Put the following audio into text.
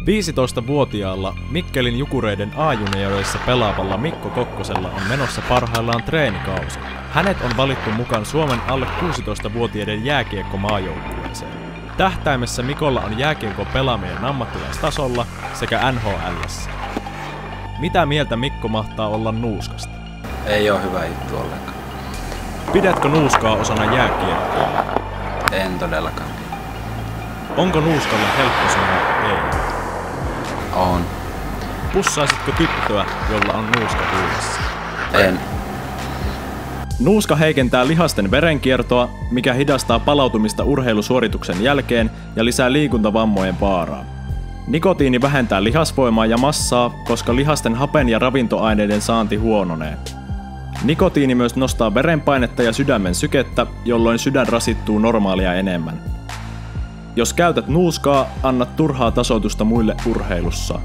15-vuotiaalla Mikkelin Jukureiden A-junioreissa pelaavalla Mikko Kokkosella on menossa parhaillaan treenikausi. Hänet on valittu mukaan Suomen alle 16-vuotiaiden jääkiekko-maajoukkueeseen. Tähtäimessä Mikolla on jääkiekko pelaaminen ammattilaistasolla sekä NHL. Mitä mieltä Mikko mahtaa olla nuuskasta? Ei ole hyvä juttu ollenkaan. Pidätkö nuuskaa osana jääkiekkoa? En todellakaan. Onko nuuskalla helppo sanoa ei? On. Pussaisitko tyttöä, jolla on nuuska huulessa? En. Nuuska heikentää lihasten verenkiertoa, mikä hidastaa palautumista urheilusuorituksen jälkeen ja lisää liikuntavammojen vaaraa. Nikotiini vähentää lihasvoimaa ja massaa, koska lihasten hapen ja ravintoaineiden saanti huononee. Nikotiini myös nostaa verenpainetta ja sydämen sykettä, jolloin sydän rasittuu normaalia enemmän. Jos käytät nuuskaa, anna turhaa tasoitusta muille urheilussa.